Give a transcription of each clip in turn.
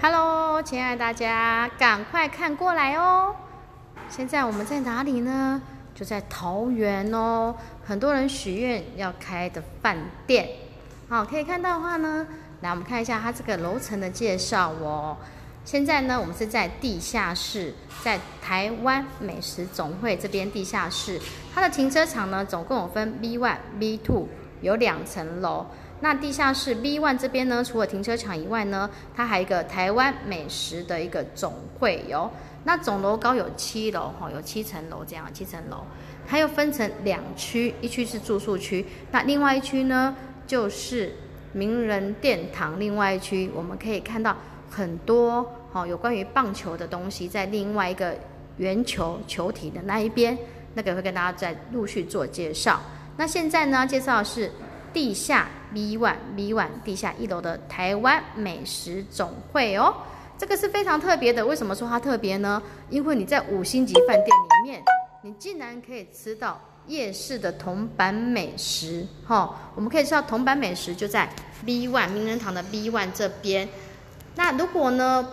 Hello，亲爱的大家，赶快看过来哦！现在我们在哪里呢？就在桃园哦。很多人许愿要开的饭店，好，可以看到的话呢，来我们看一下它这个楼层的介绍哦。现在呢，我们是在地下室，在台湾美食总会这边地下室。它的停车场呢，总共有分 B one、B two，有两层楼。那地下室 B one 这边呢，除了停车场以外呢，它还有一个台湾美食的一个总会有。那总楼高有七楼哈，有七层楼这样，七层楼。它又分成两区，一区是住宿区，那另外一区呢，就是名人殿堂。另外一区我们可以看到很多。好，有关于棒球的东西，在另外一个圆球球体的那一边，那个会跟大家再陆续做介绍。那现在呢，介绍的是地下 B One B One 地下一楼的台湾美食总会哦，这个是非常特别的。为什么说它特别呢？因为你在五星级饭店里面，你竟然可以吃到夜市的铜板美食。哈，我们可以吃到铜板美食就在 B One 名人堂的 B One 这边。那如果呢？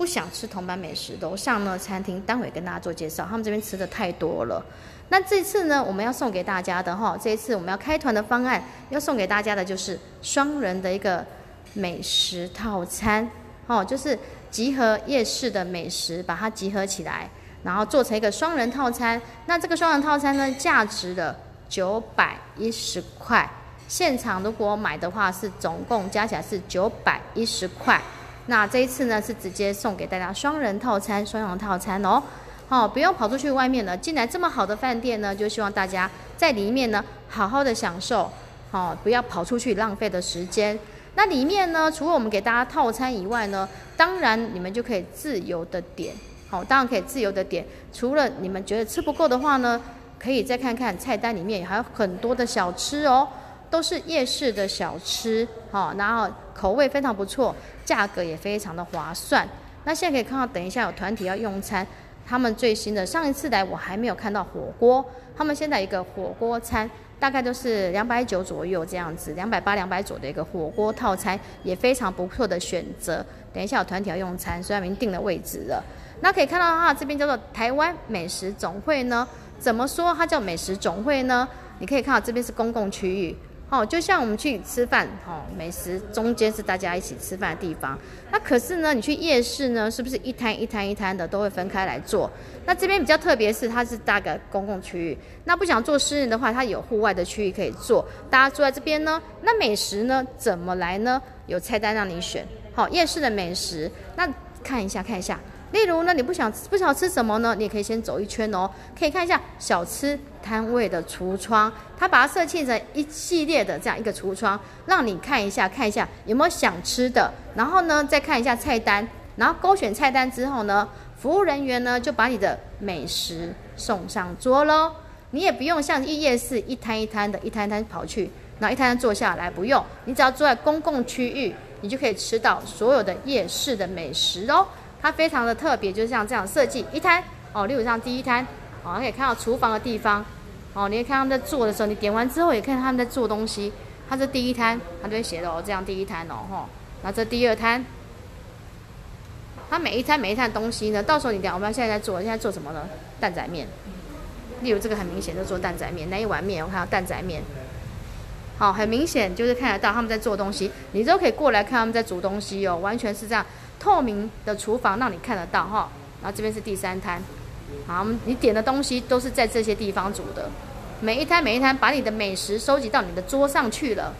不想吃同班美食，楼上呢餐厅，待会跟大家做介绍。他们这边吃的太多了。那这次呢，我们要送给大家的哈，这一次我们要开团的方案，要送给大家的就是双人的一个美食套餐，哦，就是集合夜市的美食，把它集合起来，然后做成一个双人套餐。那这个双人套餐呢，价值的九百一十块，现场如果买的话是总共加起来是九百一十块。那这一次呢，是直接送给大家双人套餐、双人套餐哦，哦，不用跑出去外面了，进来这么好的饭店呢，就希望大家在里面呢，好好的享受，哦，不要跑出去浪费的时间。那里面呢，除了我们给大家套餐以外呢，当然你们就可以自由的点，好，当然可以自由的点。除了你们觉得吃不够的话呢，可以再看看菜单里面还有很多的小吃哦。都是夜市的小吃，好，然后口味非常不错，价格也非常的划算。那现在可以看到，等一下有团体要用餐，他们最新的上一次来我还没有看到火锅，他们现在一个火锅餐大概都是两百九左右这样子，两百八、两百左的一个火锅套餐也非常不错的选择。等一下有团体要用餐，虽然已经定了位置了。那可以看到哈，这边叫做台湾美食总会呢，怎么说它叫美食总会呢？你可以看到这边是公共区域。哦，就像我们去吃饭，哦，美食中间是大家一起吃饭的地方。那可是呢，你去夜市呢，是不是一摊一摊一摊的都会分开来做？那这边比较特别是，它是大个公共区域。那不想做私人的话，它有户外的区域可以做。大家坐在这边呢，那美食呢怎么来呢？有菜单让你选。好，夜市的美食，那看一下看一下。例如呢，你不想不想吃什么呢？你也可以先走一圈哦，可以看一下小吃摊位的橱窗，它把它设计成一系列的这样一个橱窗，让你看一下看一下有没有想吃的，然后呢再看一下菜单，然后勾选菜单之后呢，服务人员呢就把你的美食送上桌喽。你也不用像一夜市一摊一摊的，一摊摊跑去，然后一摊摊坐下来，不用，你只要坐在公共区域，你就可以吃到所有的夜市的美食哦。它非常的特别，就是像这样设计一摊哦，例如像第一摊哦，可以看到厨房的地方哦，你可以看他们在做的时候，你点完之后也看他们在做东西。它是第一摊，它就会写的哦，这样第一摊哦，吼，那这第二摊，它每一摊每一摊东西呢，到时候你点，我们现在在做，现在做什么呢？蛋仔面，例如这个很明显就做蛋仔面，那一碗面我看到蛋仔面，好，很明显就是看得到他们在做东西，你都可以过来看他们在煮东西哦，完全是这样。透明的厨房让你看得到哈，然后这边是第三摊，好，你点的东西都是在这些地方煮的，每一摊每一摊把你的美食收集到你的桌上去了。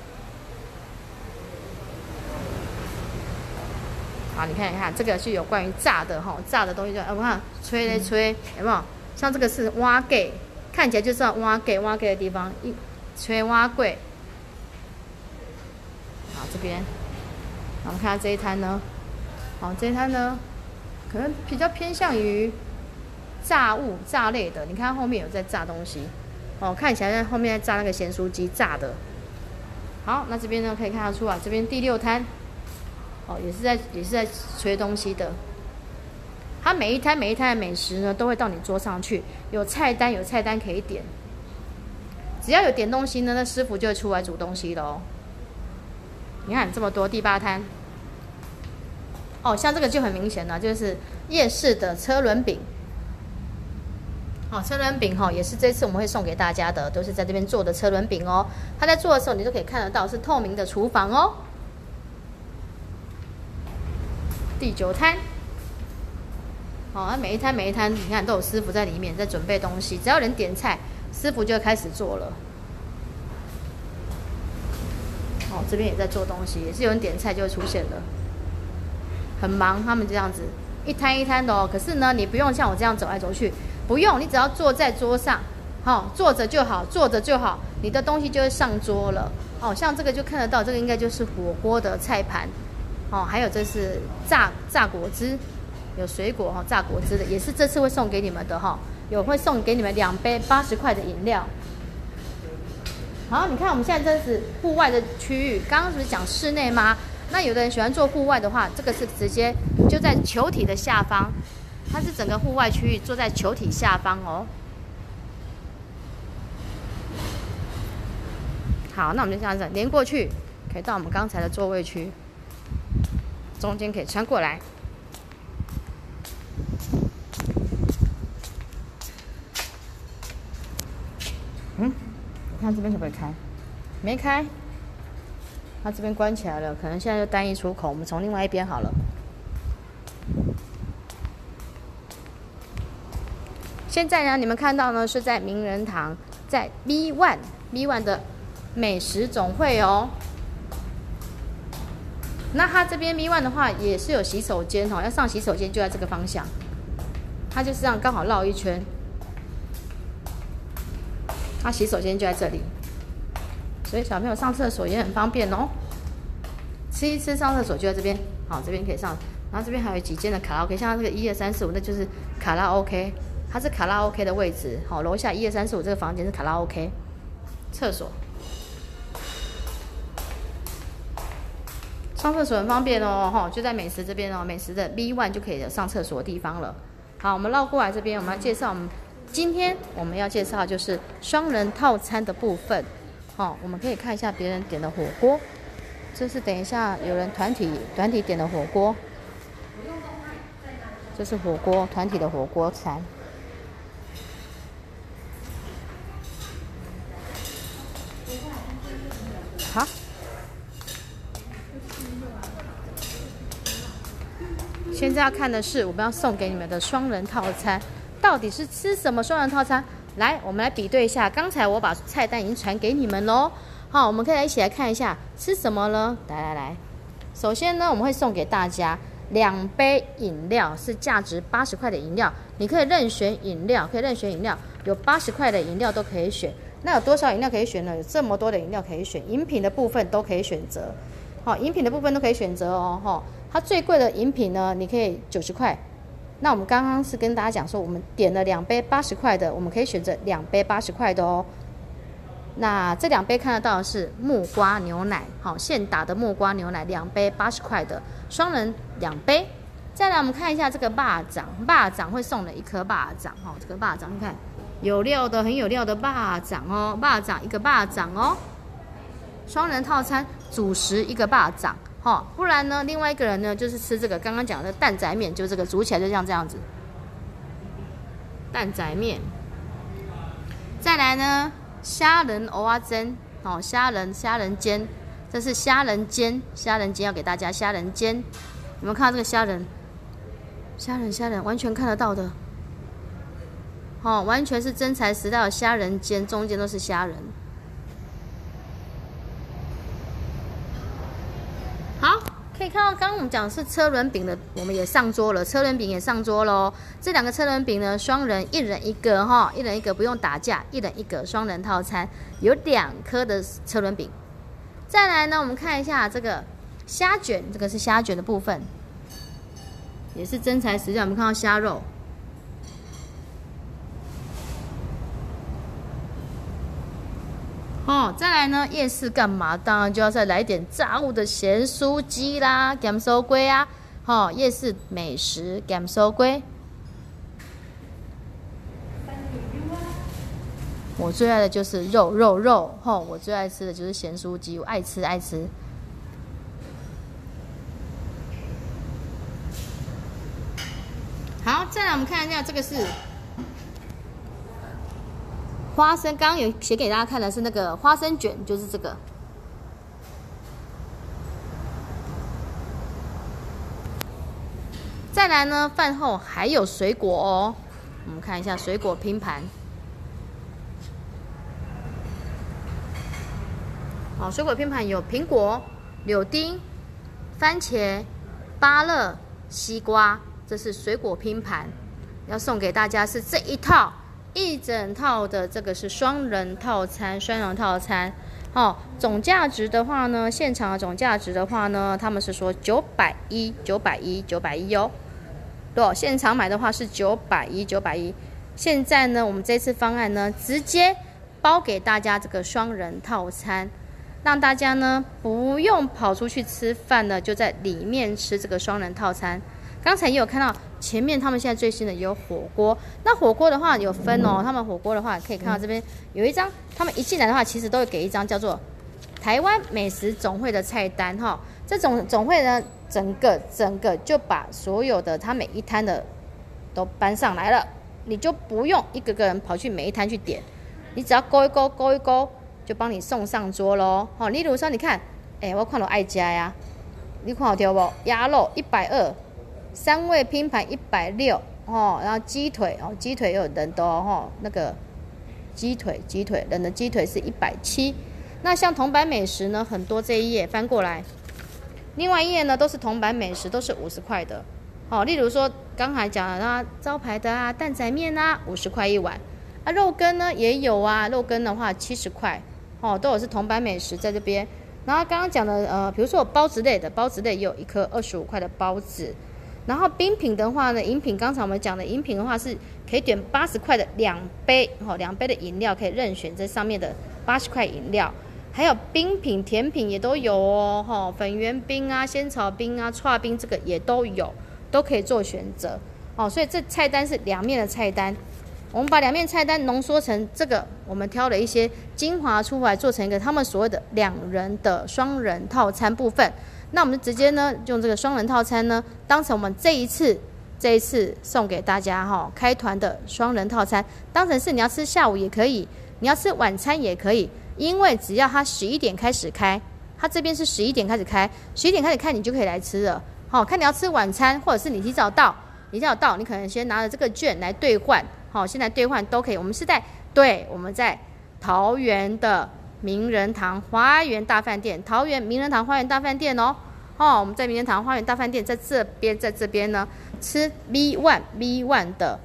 好，你看一看，这个是有关于炸的哈，炸的东西就，我看吹嘞吹，有没有？像这个是挖盖，看起来就是挖盖挖盖的地方，一吹挖柜。这边，我们看下这一摊呢。好，这一摊呢，可能比较偏向于炸物、炸类的。你看后面有在炸东西，哦，看起来在后面在炸那个咸酥鸡炸的。好，那这边呢可以看得出来，这边第六摊，哦，也是在也是在吹东西的。它每一摊每一摊的美食呢，都会到你桌上去，有菜单有菜单可以点。只要有点东西呢，那师傅就会出来煮东西了哦。你看这么多，第八摊。哦，像这个就很明显了，就是夜市的车轮饼。哦，车轮饼哈，也是这次我们会送给大家的，都是在这边做的车轮饼哦。它在做的时候，你就可以看得到是透明的厨房哦。第九摊，哦，每一摊每一摊，你看都有师傅在里面在准备东西，只要人点菜，师傅就开始做了。哦，这边也在做东西，也是有人点菜就会出现了，很忙，他们这样子一摊一摊的哦。可是呢，你不用像我这样走来走去。不用，你只要坐在桌上，好坐着就好，坐着就好，你的东西就会上桌了。哦，像这个就看得到，这个应该就是火锅的菜盘。哦，还有这是榨榨果汁，有水果哈，榨果汁的也是这次会送给你们的哈，有会送给你们两杯八十块的饮料。好，你看我们现在这是户外的区域，刚刚不是讲室内吗？那有的人喜欢做户外的话，这个是直接就在球体的下方。它是整个户外区域，坐在球体下方哦。好，那我们就这样子连过去，可以到我们刚才的座位区，中间可以穿过来。嗯，你看这边可不可以开？没开。它这边关起来了，可能现在就单一出口，我们从另外一边好了。现在呢，你们看到呢是在名人堂，在 B One B One 的美食总会哦。那它这边 B One 的话也是有洗手间哦，要上洗手间就在这个方向，它就是这样刚好绕一圈，它洗手间就在这里，所以小朋友上厕所也很方便哦。吃一吃上厕所就在这边，好，这边可以上，然后这边还有几间的卡拉 OK，像这个一二三四五，那就是卡拉 OK。它是卡拉 OK 的位置，好，楼下一二三四五这个房间是卡拉 OK，厕所，上厕所很方便哦，哈，就在美食这边哦，美食的 B one 就可以上厕所的地方了。好，我们绕过来这边，我们要介绍我们今天我们要介绍就是双人套餐的部分，好，我们可以看一下别人点的火锅，这是等一下有人团体团体点的火锅，这是火锅团体的火锅餐。好，现在要看的是我们要送给你们的双人套餐，到底是吃什么双人套餐？来，我们来比对一下。刚才我把菜单已经传给你们喽。好，我们可以一起来看一下吃什么呢？来来来，首先呢，我们会送给大家两杯饮料，是价值八十块的饮料。你可以任选饮料，可以任选饮料，有八十块的饮料都可以选。那有多少饮料可以选呢？有这么多的饮料可以选，饮品的部分都可以选择。好，饮品的部分都可以选择哦。哈，它最贵的饮品呢，你可以九十块。那我们刚刚是跟大家讲说，我们点了两杯八十块的，我们可以选择两杯八十块的哦。那这两杯看得到的是木瓜牛奶，好，现打的木瓜牛奶，两杯八十块的，双人两杯。再来，我们看一下这个霸掌，霸掌会送了一颗霸掌，哈，这个霸掌你看。有料的，很有料的霸掌哦，霸掌一个霸掌哦，双人套餐主食一个霸掌，哈，不然呢，另外一个人呢就是吃这个刚刚讲的蛋仔面，就这个煮起来就像这样子，蛋仔面。再来呢，虾仁蚵仔煎，哦，虾仁虾仁煎，这是虾仁煎，虾仁煎要给大家虾仁煎，有没有看到这个虾仁？虾仁虾仁完全看得到的。哦，完全是真材实料的虾仁煎，中间都是虾仁。好，可以看到刚刚我们讲是车轮饼的，我们也上桌了，车轮饼也上桌喽。这两个车轮饼呢，双人一人一个哈，一人一个不用打架，一人一个双人套餐，有两颗的车轮饼。再来呢，我们看一下这个虾卷，这个是虾卷的部分，也是真材实料。我们看到虾肉。哦，再来呢？夜市干嘛？当然就要再来点炸物的咸酥鸡啦，咸酥龟啊！哦，夜市美食咸酥龟。我最爱的就是肉肉肉，吼！我最爱吃的就是咸酥鸡，我爱吃爱吃。好再来我们看一下，这个是花生，刚刚有写给大家看的是那个花生卷，就是这个。再来呢，饭后还有水果哦。我们看一下水果拼盘。好，水果拼盘有苹果、柳丁、番茄、芭乐、西瓜，这是水果拼盘。要送给大家是这一套一整套的，这个是双人套餐，双人套餐。哦，总价值的话呢，现场的总价值的话呢，他们是说九百一，九百一，九百一哦。对，现场买的话是九百一，九百一。现在呢，我们这次方案呢，直接包给大家这个双人套餐，让大家呢不用跑出去吃饭了，就在里面吃这个双人套餐。刚才也有看到前面他们现在最新的有火锅，那火锅的话有分哦，他们火锅的话可以看到这边有一张，他们一进来的话其实都会给一张叫做台湾美食总会的菜单哈。这种总会呢，整个整个就把所有的他每一摊的都搬上来了，你就不用一个个人跑去每一摊去点，你只要勾一勾勾一勾，就帮你送上桌喽。好，例如说你看，哎，我看到爱家呀，你看好挑不？鸭肉一百二。三位拼盘一百六哦，然后鸡腿哦，鸡腿有人多哦，那个鸡腿鸡腿人的鸡腿是一百七。那像铜板美食呢，很多这一页翻过来，另外一页呢都是铜板美食，都是五十块的哦。例如说刚才讲的啊，招牌的啊蛋仔面啊，五十块一碗啊，肉羹呢也有啊，肉羹的话七十块哦，都有是铜板美食在这边。然后刚刚讲的呃，比如说包子类的，包子类也有一颗二十五块的包子。然后冰品的话呢，饮品刚才我们讲的饮品的话是可以点八十块的两杯，哦，两杯的饮料可以任选这上面的八十块饮料，还有冰品、甜品也都有哦，哈，粉圆冰啊、仙草冰啊、串冰这个也都有，都可以做选择，哦，所以这菜单是两面的菜单，我们把两面菜单浓缩成这个，我们挑了一些精华出来，做成一个他们所谓的两人的双人套餐部分。那我们直接呢，用这个双人套餐呢，当成我们这一次这一次送给大家哈，开团的双人套餐，当成是你要吃下午也可以，你要吃晚餐也可以，因为只要他十一点开始开，他这边是十一点开始开，十一点开始开你就可以来吃了。好，看你要吃晚餐，或者是你提早到，你提早到，你可能先拿着这个券来兑换，好，现在兑换都可以。我们是在对，我们在桃园的。名人堂花园大饭店，桃园名人堂花园大饭店哦，哦，我们在名人堂花园大饭店在这边，在这边呢吃 V One V One 的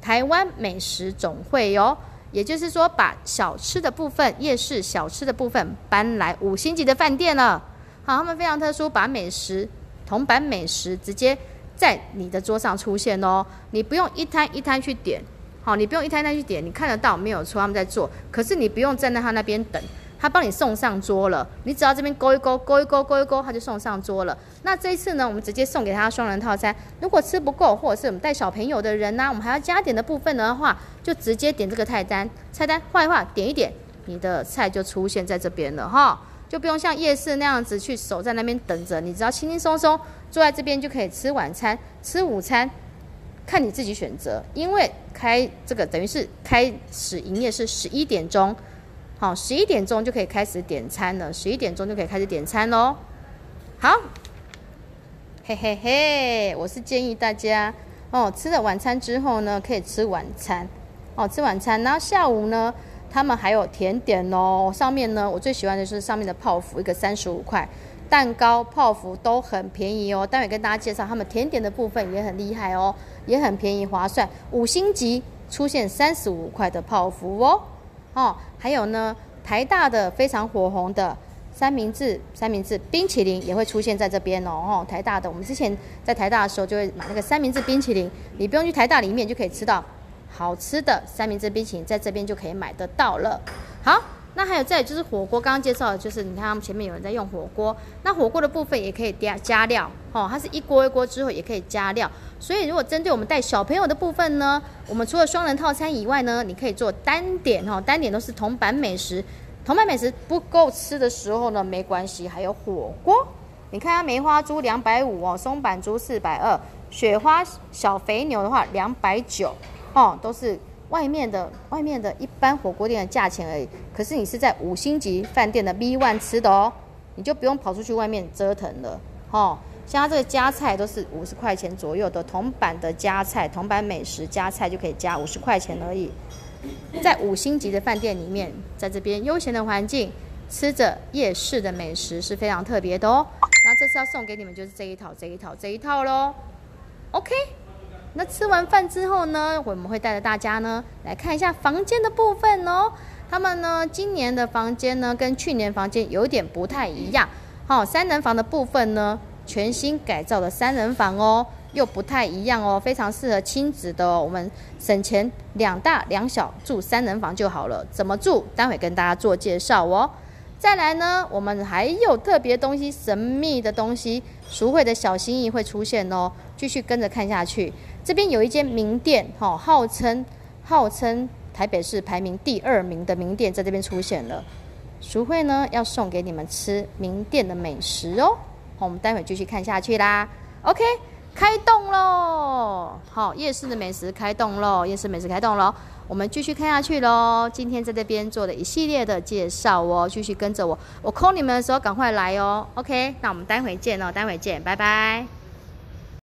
台湾美食总会哟，也就是说把小吃的部分，夜市小吃的部分搬来五星级的饭店了。好，他们非常特殊，把美食铜板美食直接在你的桌上出现哦，你不用一摊一摊去点。好，你不用一摊摊去点，你看得到没有错，他们在做，可是你不用站在他那边等，他帮你送上桌了，你只要这边勾一勾，勾一勾，勾一勾，他就送上桌了。那这一次呢，我们直接送给他双人套餐，如果吃不够，或者是我们带小朋友的人呢，我们还要加点的部分的话，就直接点这个菜单，菜单画一画，点一点，你的菜就出现在这边了哈，就不用像夜市那样子去守在那边等着，你只要轻轻松松坐在这边就可以吃晚餐，吃午餐。看你自己选择，因为开这个等于是开始营业是十一点钟，好，十一点钟就可以开始点餐了，十一点钟就可以开始点餐喽。好，嘿嘿嘿，我是建议大家哦，吃了晚餐之后呢，可以吃晚餐。哦，吃晚餐，然后下午呢，他们还有甜点哦，上面呢，我最喜欢的是上面的泡芙，一个三十五块。蛋糕、泡芙都很便宜哦。待会跟大家介绍，他们甜点的部分也很厉害哦，也很便宜划算。五星级出现三十五块的泡芙哦，哦，还有呢，台大的非常火红的三明治，三明治冰淇淋也会出现在这边哦。哦，台大的，我们之前在台大的时候就会买那个三明治冰淇淋，你不用去台大里面就可以吃到好吃的三明治冰淇淋，在这边就可以买得到了。好。那还有再就是火锅，刚刚介绍的就是你看他们前面有人在用火锅，那火锅的部分也可以加加料哦，它是一锅一锅之后也可以加料，所以如果针对我们带小朋友的部分呢，我们除了双人套餐以外呢，你可以做单点哦，单点都是铜板美食，铜板美食不够吃的时候呢，没关系，还有火锅。你看它梅花猪两百五哦，松板猪四百二，雪花小肥牛的话两百九哦，都是外面的外面的一般火锅店的价钱而已。可是你是在五星级饭店的 B One 吃的哦，你就不用跑出去外面折腾了哦。像它这个加菜都是五十块钱左右的铜板的加菜，铜板美食加菜就可以加五十块钱而已。在五星级的饭店里面，在这边悠闲的环境，吃着夜市的美食是非常特别的哦。那这次要送给你们就是这一套、这一套、这一套喽。OK，那吃完饭之后呢，我们会带着大家呢来看一下房间的部分哦。他们呢今年的房间呢跟去年房间有点不太一样。好，三人房的部分呢，全新改造的三人房哦。又不太一样哦，非常适合亲子的哦。我们省钱，两大两小住三人房就好了。怎么住？待会跟大家做介绍哦。再来呢，我们还有特别东西，神秘的东西，赎回的小心意会出现哦。继续跟着看下去，这边有一间名店，哈，号称号称台北市排名第二名的名店，在这边出现了。赎会呢，要送给你们吃名店的美食哦。我们待会继续看下去啦。OK。开动喽！好，夜市的美食开动喽！夜市美食开动喽！我们继续看下去喽。今天在这边做了一系列的介绍哦，继续跟着我。我 call 你们的时候赶快来哦。OK，那我们待会见哦，待会见，拜拜。